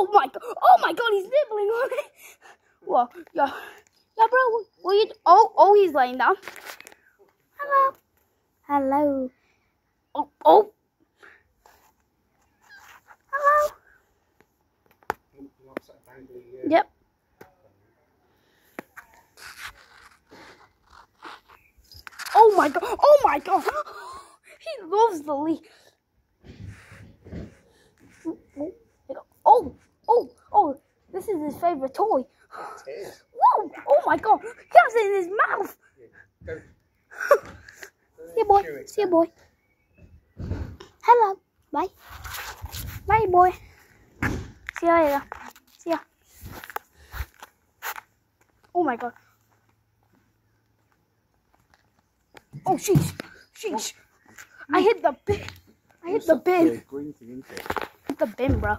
oh, my god. Oh my god, he's nibbling on it. Well, yeah. Yeah, bro. Will you? Oh, oh, he's laying down. Hello. Hello. Oh, oh. Hello. Yep. Oh my god. Oh my god. He loves the leaf. Oh, oh, oh. This is his favorite toy. Whoa. Oh my god. He has it in his mouth. See you, boy. See you, boy. Hello. Bye. Bye, boy. See you later. See ya. Oh my god. Oh, sheesh. Sheesh. I hit the bin. I hit the bin. Green thing, isn't it? Hit the bin, bro.